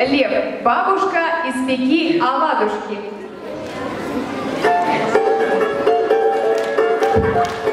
Лев, бабушка, испеки оладушки. Thank you.